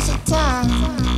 versatile.